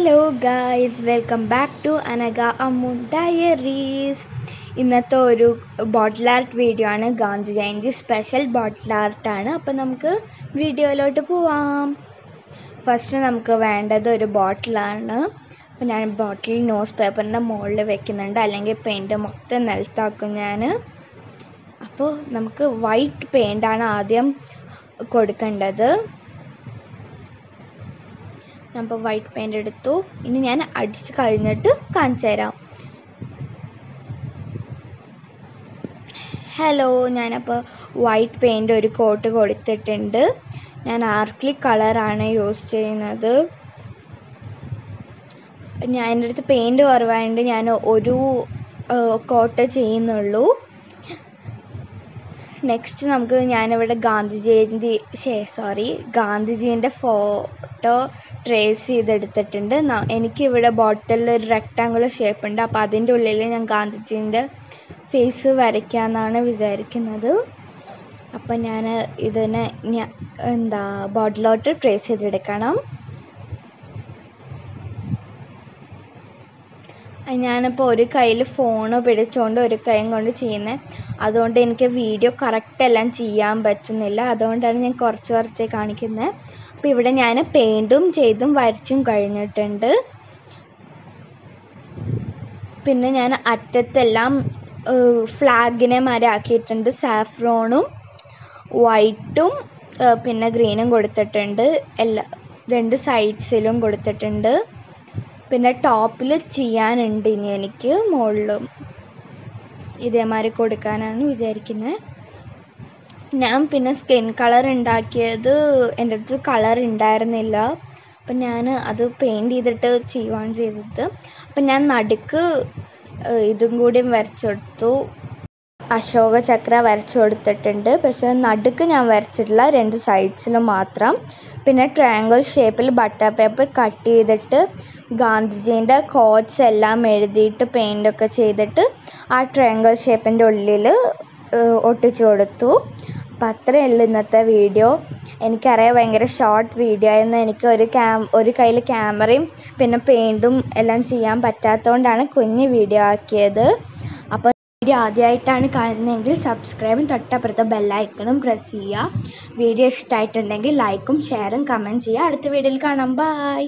Guys welcome back to Anagha Ammu diaries ഇന്നത്തെ ഒരു bottle art video ആണ്. Gandhi Jayanti special bottle ആർട്ടാണ് അപ്പോൾ നമുക്ക് വീഡിയോയിലോട്ട് പോവാം. ഫസ്റ്റ് നമുക്ക് വേണ്ടത് ഒരു ബോട്ടിലാണ് അപ്പോൾ ഞാൻ ബോട്ടിൽ ന്യൂസ് പേപ്പറിന്റെ മുകളിൽ വെക്കുന്നുണ്ട്. അല്ലെങ്കിൽ പെയിന്റ് മൊത്തം നിലത്താക്കും ഞാൻ. അപ്പോൾ നമുക്ക് വൈറ്റ് പെയിന്റാണ് ആദ്യം കൊടുക്കേണ്ടത്. ഞാൻ ഇപ്പോൾ വൈറ്റ് പെയിന്റ് എടുത്തു. ഇനി ഞാൻ അടിച്ച് കഴിഞ്ഞിട്ട് കാണിച്ചു തരാം. ഹലോ ഞാനപ്പോൾ വൈറ്റ് പെയിന്റ് ഒരു കോട്ട് കൊടുത്തിട്ടുണ്ട്. ഞാൻ ആർക്ലി കളറാണ് യൂസ് ചെയ്യുന്നത്. ഞാൻ എന്റെ അടുത്ത് പെയിന്റ് കുറവായതുകൊണ്ട് ഞാൻ ഒരു കോട്ട് ചെയ്യുന്നുള്ളൂ. നെക്സ്റ്റ് നമുക്ക് ഞാനിവിടെ ഗാന്ധി ജയന്തി സോറി ഗാന്ധിജീന്റെ ഫോട്ടോ ട്രേസ് ചെയ്തെടുത്തിട്ടുണ്ട്. എനിക്കിവിടെ ബോട്ടിലിൽ ഒരു റെക്ടാങ്കുലർ ഷേപ്പ് ഉണ്ട്. അപ്പോൾ അതിന്റെ ഉള്ളിൽ ഞാൻ ഗാന്ധിജീന്റെ ഫേസ് വരയ്ക്കാമെന്നാണ് വിചാരിക്കുന്നത്. അപ്പം ഞാൻ ഇതിനെ എന്താ ബോട്ടിലോട്ട് ട്രേസ് ചെയ്തെടുക്കണം. ഞാനിപ്പോൾ ഒരു കയ്യിൽ ഫോൺ പിടിച്ചുകൊണ്ട് ഒരു കൈയും കൊണ്ട് ചെയ്യുന്നത് അതുകൊണ്ട് എനിക്ക് വീഡിയോ കറക്റ്റ് എല്ലാം ചെയ്യാൻ പറ്റുന്നില്ല. അതുകൊണ്ടാണ് ഞാൻ കുറച്ച് കുറച്ച് കാണിക്കുന്നത് അപ്പോൾ ഇവിടെ ഞാൻ പെയിന്റും ചെയ്തും വരച്ചും കഴിഞ്ഞിട്ടുണ്ട്. പിന്നെ ഞാൻ അറ്റത്തെല്ലാം ഫ്ലാഗിനെ മാതിരി ആക്കിയിട്ടുണ്ട്. സാഫ്രോണും വൈറ്റും പിന്നെ ഗ്രീനും കൊടുത്തിട്ടുണ്ട്. എല്ലാ രണ്ട് സൈഡ്സിലും കൊടുത്തിട്ടുണ്ട്. പിന്നെ ടോപ്പിൽ ചെയ്യാനുണ്ട് ഇനി എനിക്ക് മുകളിലും ഇതേമാതിരി കൊടുക്കാനാണ് വിചാരിക്കുന്നത് ഞാൻ പിന്നെ സ്കിൻ കളർ ഉണ്ടാക്കിയത് എന്റെ അടുത്ത് കളർ ഉണ്ടായിരുന്നില്ല. അപ്പം ഞാൻ അത് പെയിന്റ് ചെയ്തിട്ട് ചെയ്യുവാണ് ചെയ്തത്. അപ്പം ഞാൻ നടുക്ക് ഇതും കൂടി വരച്ചു കൊടുത്തു അശോക ചക്ര വരച്ചു കൊടുത്തിട്ടുണ്ട്. പക്ഷേ നടുക്ക് ഞാൻ വരച്ചിട്ടില്ല. രണ്ട് സൈഡ്സിലും മാത്രം. പിന്നെ ട്രയാങ്കിൾ ഷേപ്പിൽ ബട്ടർ പേപ്പർ കട്ട് ചെയ്തിട്ട് ഗാന്ധിജീന്റെ കോട്ട്സ് എല്ലാം എഴുതിയിട്ട് പെയിന്റൊക്കെ ചെയ്തിട്ട് ആ ട്രയാങ്കിൾ ഷേപ്പിന്റെ ഉള്ളിൽ ഒട്ടിച്ചു കൊടുത്തു. അപ്പം അത്രയേ ഉള്ളൂ ഇന്നത്തെ വീഡിയോ എനിക്കറിയാം ഭയങ്കര ഷോർട്ട് വീഡിയോ ആയിരുന്നു. എനിക്ക് ഒരു ക്യാം ഒരു കയ്യിൽ ക്യാമറയും പിന്നെ പെയിന്റും എല്ലാം ചെയ്യാൻ പറ്റാത്തതുകൊണ്ടാണ് കുഞ്ഞ് വീഡിയോ ആക്കിയത്. വീഡിയോ ആദ്യമായിട്ടാണ് കാണുന്നതെങ്കിൽ സബ്സ്ക്രൈബും തൊട്ടപ്പുറത്തെ ബെല്ലൈക്കണും പ്രസ് ചെയ്യുക. വീഡിയോ ഇഷ്ടമായിട്ടുണ്ടെങ്കിൽ ലൈക്കും ഷെയറും കമന്റ് ചെയ്യുക. അടുത്ത വീഡിയോയിൽ കാണാം. ബായ്